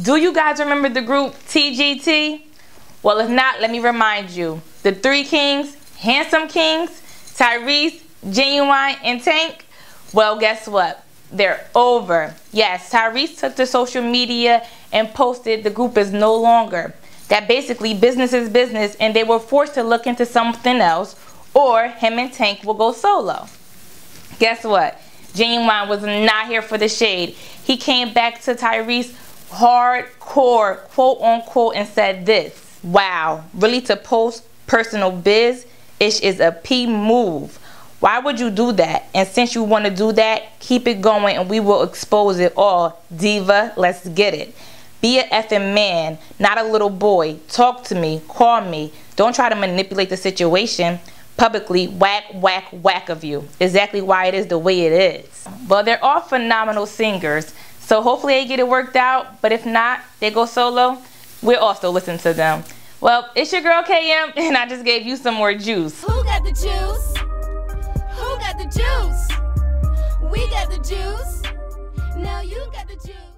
Do you guys remember the group TGT? Well, if not, let me remind you. The three kings, Handsome Kings, Tyrese, Ginuwine, and Tank. Well, guess what? They're over. Yes, Tyrese took to social media and posted the group is no longer. That basically business is business and they were forced to look into something else or him and Tank will go solo. Guess what? Ginuwine was not here for the shade. He came back to Tyrese hardcore, quote unquote, and said this. Wow, really to post personal biz, ish is a P move. Why would you do that? And since you want to do that, keep it going and we will expose it all. Diva, let's get it. Be a effing man, not a little boy. Talk to me, call me. Don't try to manipulate the situation publicly whack, whack, whack of you. Exactly why it is the way it is. But they're all phenomenal singers. So hopefully they get it worked out. But if not, they go solo. We'll also listen to them. Well, it's your girl KM, and I just gave you some more juice. Who got the juice? Who got the juice? We got the juice. Now you got the juice.